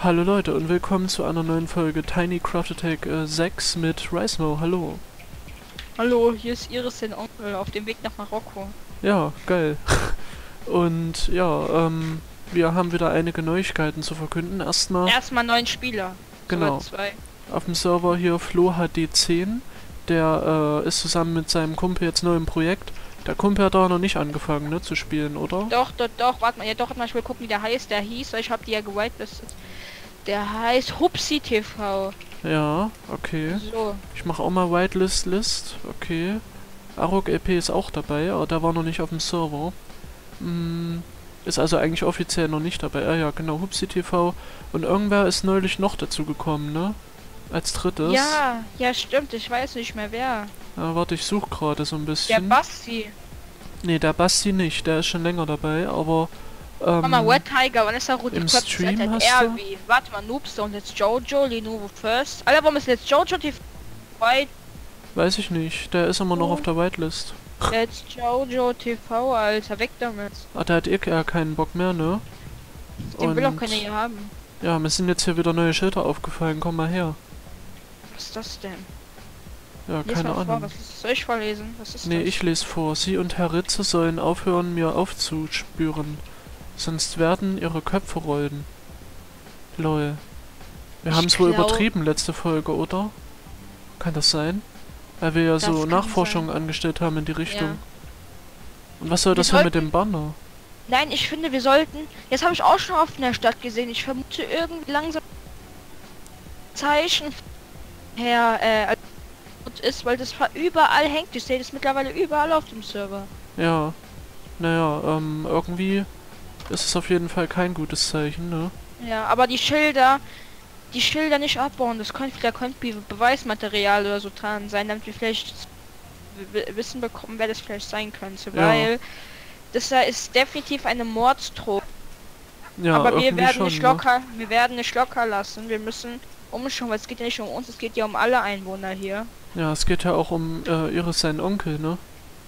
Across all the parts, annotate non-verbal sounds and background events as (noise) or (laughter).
Hallo Leute und willkommen zu einer neuen Folge Tiny Craft Attack äh, 6 mit Ricemo. Hallo. Hallo, hier ist Iris, den Onkel, auf dem Weg nach Marokko. Ja, geil. (laughs) und ja, ähm, wir haben wieder einige Neuigkeiten zu verkünden. Erstmal Erstmal neun Spieler. Genau. Auf dem Server hier Flo HD10. Der äh, ist zusammen mit seinem Kumpel jetzt neu im Projekt. Der Kumpel hat da noch nicht angefangen, ne, zu spielen, oder? Doch, doch, doch, warte mal, ja doch, mal, ich will gucken, wie der heißt. Der hieß, weil ich habe die ja gewitelistet. Der heißt Hupsi TV. Ja, okay. So. Ich mache auch mal Whitelist List. Okay. Arok LP ist auch dabei, aber der war noch nicht auf dem Server. Hm, ist also eigentlich offiziell noch nicht dabei. Ah ja, genau, Hupsi TV. Und irgendwer ist neulich noch dazu gekommen, ne? Als drittes. Ja, ja, stimmt, ich weiß nicht mehr wer. Ja, warte, ich suche gerade so ein Der bisschen. Basti. nee, der Basti nicht, der ist schon länger dabei, aber. Ähm, mal, Red Tiger, Vanessa Rudi im Köpf, Stream Alter, hast du? RW. Warte mal, Noobstone, Let's Jojo, Lenovo First. Alter, warum ist Let's Jojo TV? White, Weiß ich nicht, der ist immer noch Oh. auf der Whitelist. Let's Jojo TV, Alter, weg damit. Ah, der hat eh keinen Bock mehr, ne? Den will auch Und- keiner hier haben. Ja, mir sind jetzt hier wieder neue Schilder aufgefallen, komm mal her. Was ist das denn? Ja, Lies keine mal vor, Ahnung. was soll ich vorlesen? Was ist Nee, das? ich lese vor. Sie und Herr Ritze sollen aufhören, mir aufzuspüren. Sonst werden ihre Köpfe rollen. Lol. Wir haben es wohl übertrieben letzte Folge, oder? Kann das sein? Weil wir ja Das so Nachforschungen angestellt haben in die Richtung. Ja. Und was soll Wir das hier mit dem Banner? Nein, ich finde, wir sollten. Jetzt habe ich auch schon oft in der Stadt gesehen. Ich vermute irgendwie langsam Zeichen her äh, ist, weil das überall hängt. Ich sehe das mittlerweile überall auf dem Server. Ja. Naja, ähm, irgendwie ist es auf jeden Fall kein gutes Zeichen, ne? Ja, aber die Schilder, die Schilder nicht abbauen. Das könnte, da könnte Be Beweismaterial oder so dran sein, damit wir vielleicht wissen bekommen, wer das vielleicht sein könnte, Ja. weil das da ist definitiv eine Mordsdrohung. Ja, aber wir werden schon, nicht ne? locker, wir werden nicht locker lassen. Wir müssen umschauen, weil es geht ja nicht um uns, es geht ja um alle Einwohner hier. Ja, es geht ja auch um äh, Iris seinen Onkel, ne?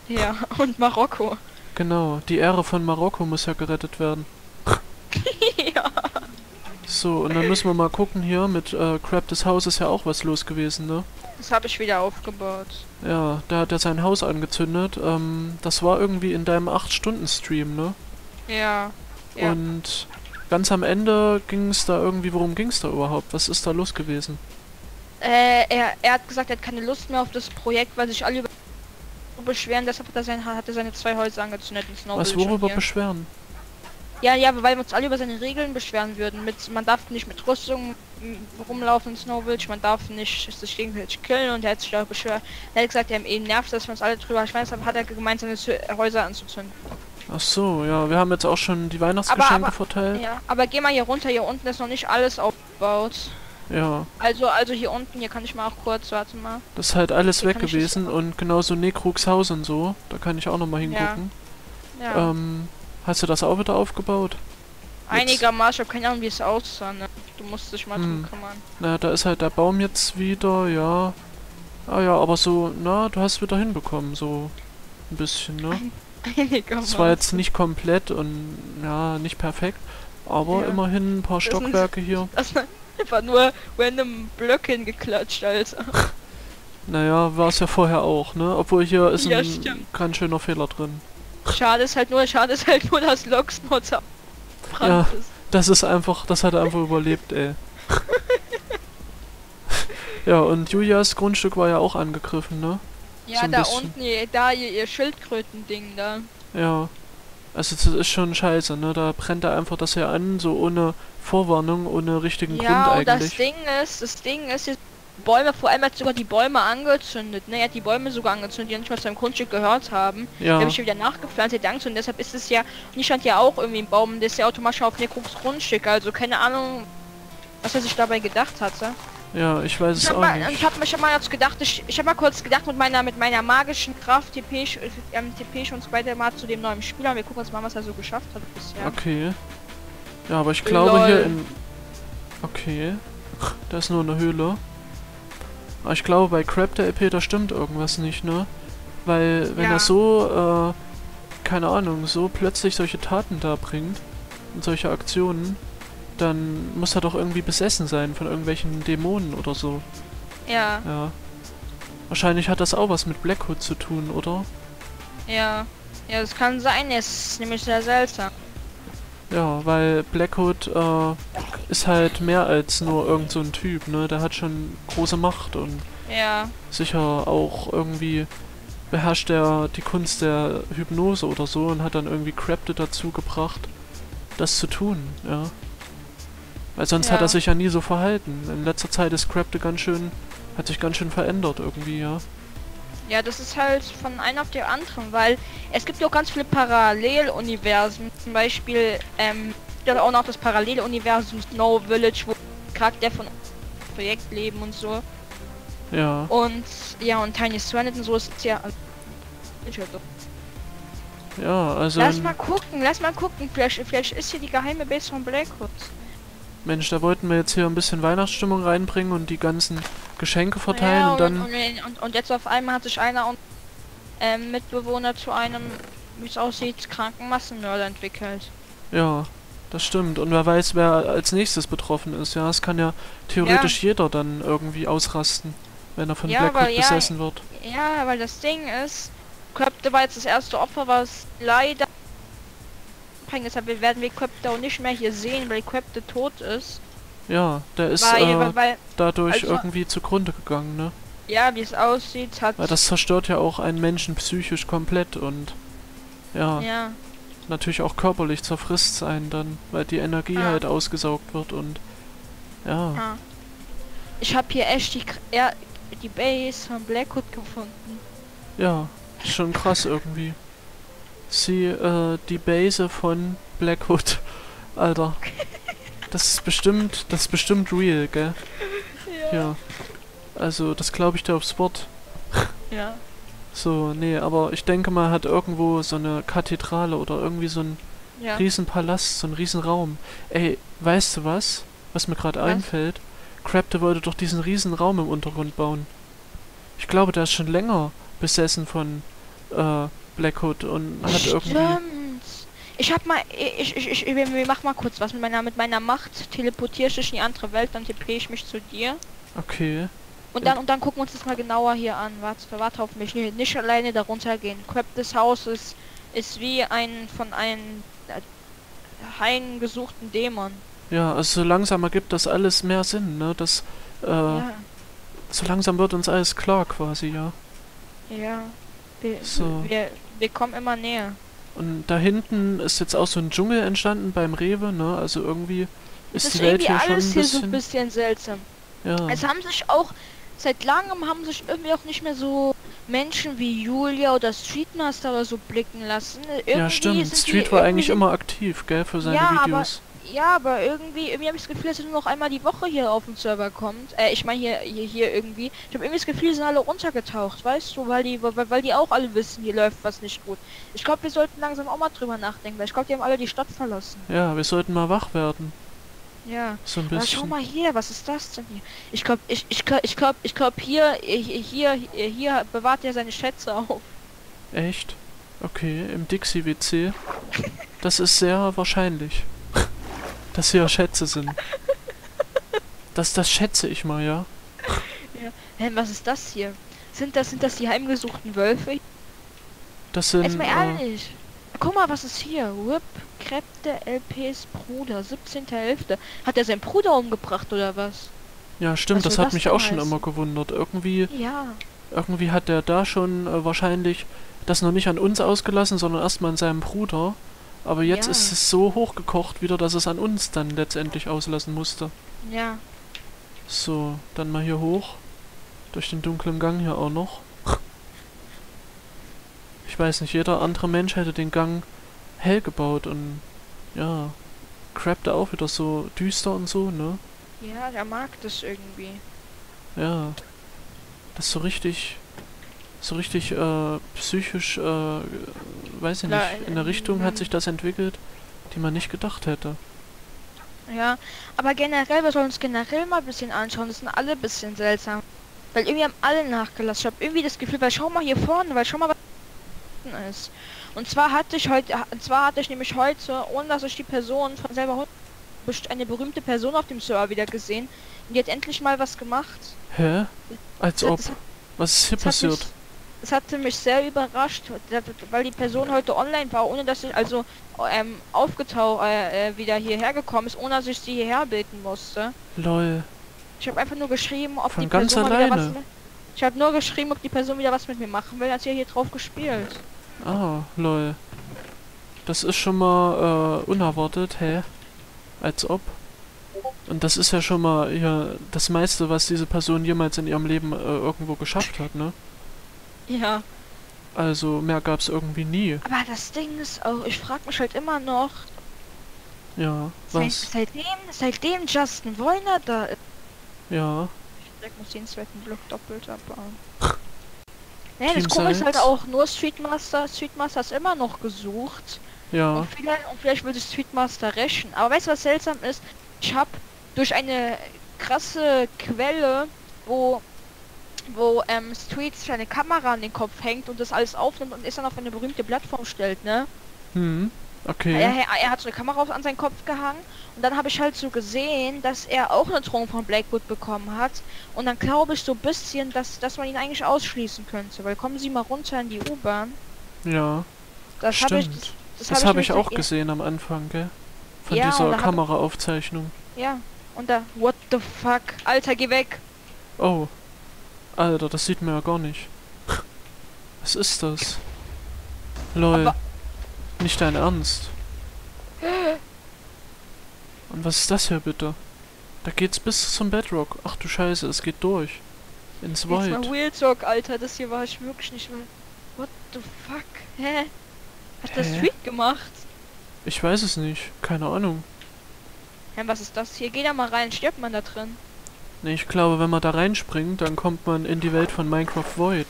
Ja, und Marokko. Genau, die Ehre von Marokko muss ja gerettet werden. (laughs) ja. So, und dann müssen wir mal gucken hier, mit äh, Crab des Haus ist ja auch was los gewesen, ne? Das habe ich wieder aufgebaut. Ja, der hat ja sein Haus angezündet. Ähm, das war irgendwie in deinem 8-Stunden-Stream, ne? Ja. Ja. Und ganz am Ende ging es da irgendwie, worum ging es da überhaupt? Was ist da los gewesen? Äh, er, er hat gesagt, er hat keine Lust mehr auf das Projekt, weil sich alle über beschweren, deshalb hat er, sein, hat er seine zwei Häuser angezündet in Snow was, worüber beschweren? Ja, ja, weil wir uns alle über seine Regeln beschweren würden. Mit, man darf nicht mit Rüstung m, rumlaufen in Snow Village, man darf nicht sich gegenseitig killen und er hat sich da beschwert. Er hat gesagt, er ihm nervt, dass wir uns alle drüber schweigen, deshalb hat er gemeint, seine Häuser anzuzünden. Ach so, ja, wir haben jetzt auch schon die Weihnachtsgeschenke aber- verteilt. Ja, aber geh mal hier runter, hier unten ist noch nicht alles aufgebaut. Ja, Also, also hier unten, hier kann ich mal auch kurz, warte mal. das ist halt alles Hier weg das gewesen und genauso Nekrugs Haus und so. Da kann ich auch noch mal hingucken. Ja, Ähm, hast du das auch wieder aufgebaut? einigermaßen, ich habe keine Ahnung, wie es aussah, ne? Du musst dich mal Hm. drum kümmern. Na, da ist halt der Baum jetzt wieder, ja. Ah ja, aber so, na, du hast wieder hinbekommen, so ein bisschen, ne? Es war Einigermaßen. jetzt nicht komplett und ja, nicht perfekt, aber Ja. immerhin ein paar Das sind- Stockwerke hier. (laughs) Einfach nur random Blöcke hingeklatscht, Alter. Naja, war es ja vorher auch, ne? Obwohl hier ist Ja, ein stimmt. ganz schöner Fehler drin. Schade ist halt nur, schade ist halt nur, dass Locksmods Ja. Ist. Das ist einfach, das hat er einfach überlebt, ey. (laughs) ja, und Julias Grundstück war ja auch angegriffen, ne? Ja, So da bisschen. unten, ihr- da ihr, ihr Schildkröten-Ding da. Ja. Also das ist schon scheiße, ne? Da brennt er einfach das ja an, so ohne Vorwarnung, ohne richtigen Ja, Grund und das eigentlich. Ding ist, das Ding ist, jetzt Bäume, vor allem hat sogar die Bäume angezündet, ne? Er hat die Bäume sogar angezündet, die nicht mal zu seinem Grundstück gehört haben. Die Ja, habe ich wieder nachgepflanzt, die angezündet. Deshalb ist es ja, und stand ja auch irgendwie ein Baum, der ist ja automatisch auf Nekruks Grundstück. Also keine Ahnung, was er sich dabei gedacht hatte. Ja, ich weiß Ich es habe auch mal, ich nicht. hab mich mal jetzt gedacht, ich, ich habe mal kurz gedacht mit meiner mit meiner magischen Kraft TP sch- ähm, TP schon weiter mal zu dem neuen Spieler. Wir gucken uns mal, was er so geschafft hat bisher. Okay. Ja, aber ich glaube Lol. hier in... Okay. Da ist nur eine Höhle. Aber ich glaube bei Crab der EP, da stimmt irgendwas nicht, ne? Weil wenn Ja. er so, äh, keine Ahnung, so plötzlich solche Taten da bringt und solche Aktionen, dann muss er doch irgendwie besessen sein von irgendwelchen Dämonen oder so. Ja, Ja. Wahrscheinlich hat das auch was mit Blackhood zu tun, oder? ja. Ja, das kann sein, es ist nämlich sehr seltsam. Ja, weil Blackhood äh, ist halt mehr als nur irgend so ein Typ, ne? Der hat schon große Macht und Ja, sicher auch irgendwie beherrscht er die Kunst der Hypnose oder so und hat dann irgendwie Crapte dazu gebracht, das zu tun, ja. Weil sonst hat Ja. er sich ja nie so verhalten. In letzter Zeit ist Crapte ganz schön, hat sich ganz schön verändert irgendwie, ja. ja, das ist halt von einem auf den anderen, weil es gibt ja auch ganz viele Paralleluniversen. Zum Beispiel, ähm, ja auch noch das Paralleluniversum Snow Village, wo Charakter von Projekt leben und so. Ja, Und ja, und Tiny Stranded und so ist ja. ja, also Lass mal gucken, lass mal gucken. Vielleicht, vielleicht ist hier die geheime Base von Blackwood. Mensch, da wollten wir jetzt hier ein bisschen Weihnachtsstimmung reinbringen und die ganzen Geschenke verteilen ja, und dann... und, und, und jetzt auf einmal hat sich einer und ähm, Mitbewohner zu einem, wie es aussieht, kranken Massenmörder entwickelt. Ja, das stimmt. Und wer weiß, wer als nächstes betroffen ist. Ja, es kann ja theoretisch jeder dann irgendwie ausrasten, wenn er von Ja, Blackwood aber ja, besessen wird. Ja, weil das Ding ist, Köpte war jetzt das erste Opfer, was leider deshalb werden wir auch nicht mehr hier sehen, weil Köpte tot ist. Ja, der ist weil, äh, weil, weil, dadurch also- irgendwie zugrunde gegangen, ne? ja, wie es aussieht, hat... Weil das zerstört ja auch einen Menschen psychisch komplett und ja, ja, natürlich auch körperlich zerfrisst sein dann, weil die Energie Ah. halt ausgesaugt wird und ja, ah. Ich habe hier echt die, ja, die Base von Blackwood gefunden. ja, schon krass irgendwie. Sie, äh, die Base von Blackwood. Alter. Das ist bestimmt, das ist bestimmt real, gell? Ja. Also, das glaube ich dir aufs Wort. Ja. So, nee, aber ich denke mal, hat irgendwo so eine Kathedrale oder irgendwie so ein Ja. Riesenpalast, so ein Riesenraum. Ey, weißt du was? Was mir gerade einfällt? Crapte wollte doch diesen Riesen-Raum im Untergrund bauen. Ich glaube, der ist schon länger besessen von äh, Blackhood und hat irgendwie. Stimmt. Ich hab mal, ich, ich, ich, ich, mach mal kurz was mit meiner, mit meiner Macht. Teleportiere ich dich in die andere Welt, dann tippe ich mich zu dir. Okay. Und dann, und dann gucken wir uns das mal genauer hier an. Warte, warte auf mich. Nee, Nicht alleine darunter gehen. Craptes Haus ist, ist wie ein von einem äh, heimgesuchten Dämon. Ja, also so langsam ergibt das alles mehr Sinn, ne? Das, äh, Ja, so langsam wird uns alles klar quasi, ja. ja. Wir, So. wir, wir kommen immer näher. Und da hinten ist jetzt auch so ein Dschungel entstanden beim Rewe, ne? Also irgendwie ist das die ist Welt hier schon alles ein hier so bisschen. ein bisschen seltsam. ja. Es haben sich auch seit langem haben sich irgendwie auch nicht mehr so Menschen wie Julia oder Streetmaster oder so blicken lassen. Irgendwie ja, stimmt. Street war eigentlich immer aktiv, gell, für seine Ja, Videos. Ja, aber irgendwie, irgendwie habe ich das Gefühl, dass er nur noch einmal die Woche hier auf den Server kommt. Äh, ich meine hier, hier, hier irgendwie. Ich habe irgendwie das Gefühl, sind alle untergetaucht, weißt du, weil die, weil, weil die auch alle wissen, hier läuft was nicht gut. Ich glaube, wir sollten langsam auch mal drüber nachdenken, weil ich glaube, die haben alle die Stadt verlassen. Ja, wir sollten mal wach werden. Ja. So ein Aber schau bisschen. mal hier, was ist das denn hier? Ich glaube, ich, ich glaube, ich glaube, ich glaube hier, hier, hier, hier bewahrt er seine Schätze auf. Echt? Okay, im Dixie WC. Das ist sehr wahrscheinlich. Dass hier Schätze sind. Das, das schätze ich mal, ja. Hä, was ist das hier? Sind das, sind das die heimgesuchten Wölfe? Das sind. Jetzt mal Äh, ehrlich. Guck mal, was ist hier? Whip, Kräfte, LPs Bruder, 17.11. Hat er seinen Bruder umgebracht oder was? ja, stimmt, was das hat das mich auch schon heißen? immer gewundert. Irgendwie, Ja. irgendwie hat der da schon äh, wahrscheinlich das noch nicht an uns ausgelassen, sondern erstmal an seinem Bruder. Aber jetzt Ja. ist es so hochgekocht wieder, dass es an uns dann letztendlich auslassen musste. Ja. So, dann mal hier hoch. Durch den dunklen Gang hier auch noch. Ich weiß nicht, jeder andere Mensch hätte den Gang hell gebaut und ja, Crab da auch wieder so düster und so, ne? Ja, der mag das irgendwie. Ja. Das ist so richtig, so richtig äh, psychisch, äh, weiß ich nicht, in der Richtung hat sich das entwickelt, die man nicht gedacht hätte. Ja. Aber generell, wir sollen uns generell mal ein bisschen anschauen. Das sind alle ein bisschen seltsam. Weil irgendwie haben alle nachgelassen. Ich habe irgendwie das Gefühl, weil schau mal hier vorne, weil schau mal, was ist. Und zwar hatte ich heute, und zwar hatte ich nämlich heute, ohne dass ich die Person von selber eine berühmte Person auf dem Server wieder gesehen. Und die hat endlich mal was gemacht. Hä? Als Das ob. hat- Was ist hier passiert? Das hatte mich sehr überrascht, weil die Person heute online war, ohne dass sie also ähm, aufgetaucht äh, äh, wieder hierher gekommen ist, ohne dass ich sie hierher beten musste. Lol. Ich habe einfach nur geschrieben, ob Von die Person wieder was mit, Ich habe nur geschrieben, ob die Person wieder was mit mir machen will, als sie hier drauf gespielt. Ah, lol. Das ist schon mal äh, unerwartet, hä? Als ob. Und das ist ja schon mal hier das meiste, was diese Person jemals in ihrem Leben äh, irgendwo geschafft hat, ne? Ja. Also mehr gab's irgendwie nie. Aber das Ding ist auch, ich frage mich halt immer noch, Ja, seit, was? seitdem, seitdem Justin Wollner da ist. Ja, Ich muss den zweiten Block doppelt abbauen. (laughs) Nee, Team das Komische ist halt auch nur Streetmaster. Streetmaster ist immer noch gesucht. ja, Und, vielleicht, und vielleicht würde Streetmaster rächen. Aber weißt du, was seltsam ist? Ich habe durch eine krasse Quelle, wo wo ähm, Streets seine Kamera an den Kopf hängt und das alles aufnimmt und es dann auf eine berühmte Plattform stellt, ne? hm, okay. Er, er, hat so eine Kamera auf, an seinen Kopf gehangen und dann habe ich halt so gesehen, dass er auch eine Drohung von Blackwood bekommen hat und dann glaube ich so ein bisschen, dass, dass man ihn eigentlich ausschließen könnte, weil kommen Sie mal runter in die U-Bahn. Ja, Das habe ich, stimmt. das, Das habe mir ich auch so- gesehen am Anfang, gell? Von Ja, dieser hab- Kameraaufzeichnung. Ja, und da, what the fuck, Alter, geh weg. Oh. Alter, das sieht man ja gar nicht. Was ist das? Lol. Aber- Nicht dein Ernst. Und was ist das hier bitte? Da geht's bis zum Bedrock. Ach du Scheiße, es geht durch. Ins Jetzt mal Void. Real Talk, Alter, das hier war ich wirklich nicht mehr. What the fuck? Hä? Hat das Hä? Street gemacht? Ich weiß es nicht. Keine Ahnung. Hä, was ist das hier? Geh da mal rein, stirbt man da drin? Nee, ich glaube, wenn man da reinspringt, dann kommt man in die Welt von Minecraft Void.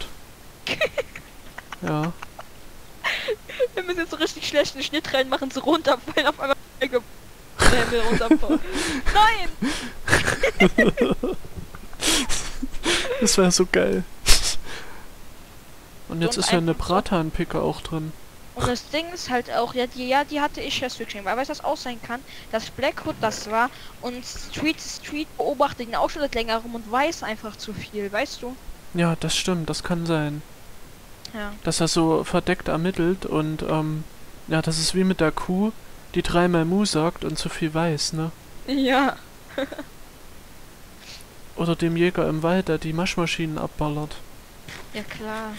(laughs) ja. Wir müssen jetzt so richtig schlechten Schnitt reinmachen, so runterfallen, auf einmal Ge- (laughs) Himmel runterfallen. (laughs) Nein! Das wäre so geil. Und jetzt Und ist ja eine einfach so- Bratan-Picker auch drin. Und das Ding ist halt auch, ja, die, ja, die hatte ich ja switchen, weil weißt du, was auch sein kann, dass Blackwood das war und Street Street beobachtet ihn auch schon seit längerem und weiß einfach zu viel, weißt du? Ja, das stimmt, das kann sein. Ja. Dass er so verdeckt ermittelt und, ähm, ja, das ist wie mit der Kuh, die dreimal Mu sagt und zu viel weiß, ne? Ja. Oder dem Jäger im Wald, der die Maschmaschinen abballert. Ja klar.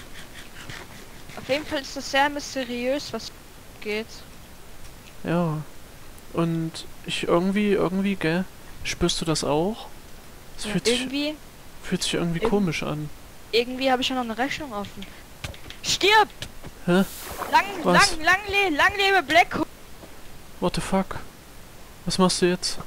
Auf jeden Fall ist das sehr mysteriös, was geht. Ja. Und ich irgendwie, irgendwie, gell? Spürst du das auch? Es Ja, fühlt, sich, irgendwie, fühlt sich irgendwie Irgend- komisch an. irgendwie habe ich ja noch eine Rechnung offen. Stirb! Hä? Lang, Was? lang, lang, le lang lebe Blackwood! What the fuck? Was machst du jetzt?